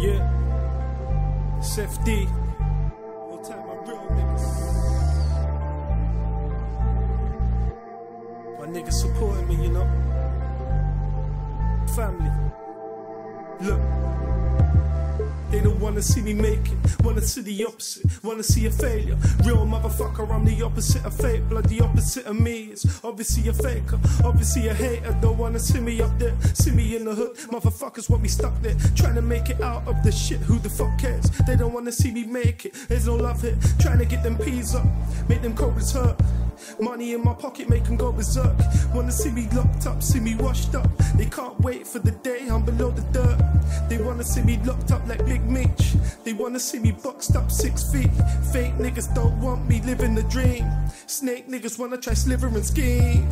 Yeah. It's FD. Time I'm real niggas. My niggas supporting me, you know. Family. Look. Wanna see me make it, wanna see the opposite, wanna see a failure. Real motherfucker, I'm the opposite of fake, blood the opposite of me is obviously a faker, obviously a hater. Don't wanna see me up there, see me in the hood. Motherfuckers want me stuck there, trying to make it out of the shit. Who the fuck cares? They don't wanna see me make it. There's no love here, trying to get them peas up, make them cobras hurt. Money in my pocket, make them go berserk. Wanna see me locked up, see me washed up. They can't wait for the day I'm below the dirt. They wanna see me locked up like Big Mitch. They wanna see me boxed up six feet. Fake niggas don't want me living the dream. Snake niggas wanna try sliver and scheme.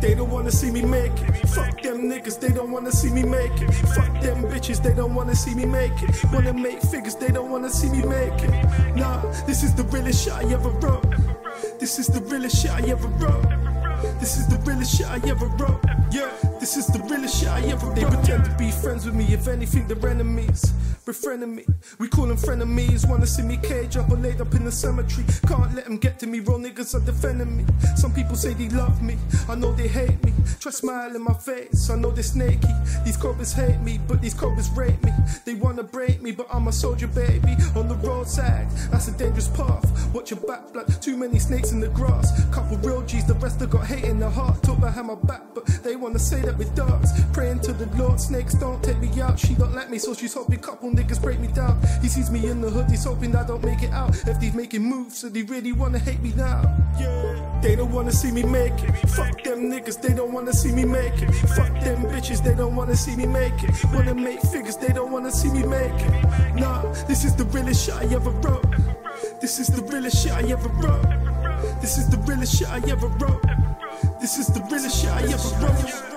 They don't wanna see me make it. Fuck them niggas, they don't wanna see me make it. Fuck them bitches, they don't wanna see me make it. Wanna make figures, they don't wanna see me make it. Nah, this is the realest shit I ever wrote. This is the realest shit I ever wrote. This is the realest shit I ever wrote. Yeah, this is the realest shit I ever wrote. They pretend to be friends with me, if anything, they're enemies. Befriending me, we call them frenemies. Wanna see me cage up or laid up in the cemetery. Can't let them get to me, real niggas are defending me. Some people say they love me, I know they hate me. Try smile in my face, I know they're snaky. These cobras hate me, but these cobras rape me. They wanna break me, but I'm a soldier, baby. On the roadside, that's a dangerous path. Watch your back, blood. Too many snakes in the grass. Couple real G's, the rest have got hate in their heart. Talk how my back, but they wanna say that with darts. Praying to the Lord, snakes don't take me out. She don't like me, so she's hoping couple niggas break me down. He sees me in the hood, he's hoping I don't make it out. If they's making moves, so they really wanna hate me now. Yeah, they don't wanna see me make it. Fuck them niggas, they don't wanna see me make it. Fuck them bitches, they don't wanna see me make it. Wanna make figures, they don't wanna see me make it. Nah, this is the realest shit I ever wrote. This is the realest shit I ever wrote. This is the realest shit I ever wrote. This is the realest shit I ever wrote.